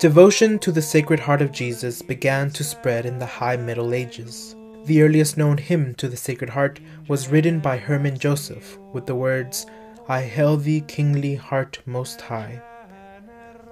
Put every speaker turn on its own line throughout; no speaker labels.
Devotion to the Sacred Heart of Jesus began to spread in the High Middle Ages. The earliest known hymn to the Sacred Heart was written by Hermann Joseph with the words, I hail thee, kingly heart most high.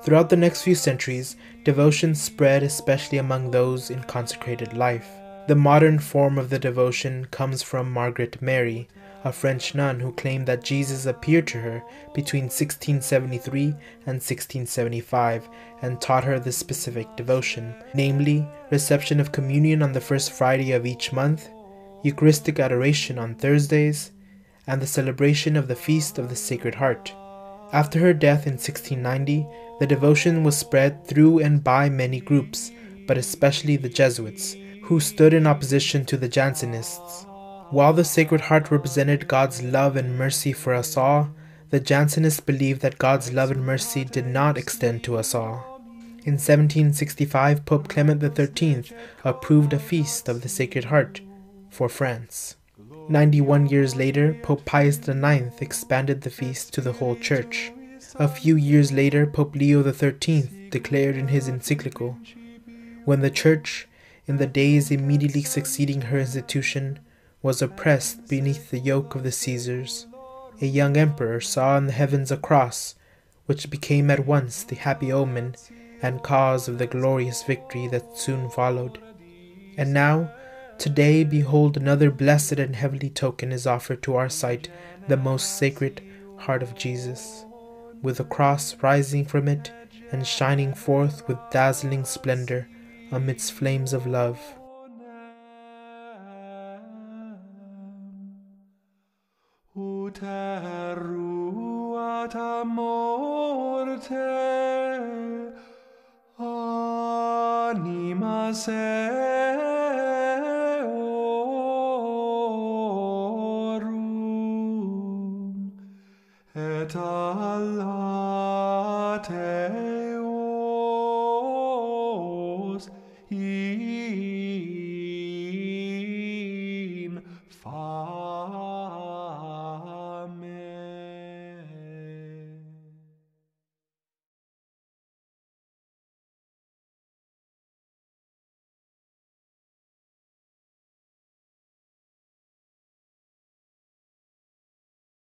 Throughout the next few centuries, devotion spread especially among those in consecrated life. The modern form of the devotion comes from Margaret Mary, a French nun who claimed that Jesus appeared to her between 1673 and 1675 and taught her this specific devotion, namely, reception of communion on the first Friday of each month, Eucharistic adoration on Thursdays, and the celebration of the Feast of the Sacred Heart. After her death in 1690, the devotion was spread through and by many groups, but especially the Jesuits, who stood in opposition to the Jansenists. While the Sacred Heart represented God's love and mercy for us all, the Jansenists believed that God's love and mercy did not extend to us all. In 1765, Pope Clement XIII approved a feast of the Sacred Heart for France. 91 years later, Pope Pius IX expanded the feast to the whole Church. A few years later, Pope Leo XIII declared in his encyclical When the Church, in the days immediately succeeding her institution, was oppressed beneath the yoke of the Caesars, a young emperor saw in the heavens a cross, which became at once the happy omen and cause of the glorious victory that soon followed. And now, today, behold, another blessed and heavenly token is offered to our sight, the most sacred heart of Jesus, with a cross rising from it and shining forth with dazzling splendor amidst flames of love. ut eruat a morte animas eorum et alla Deum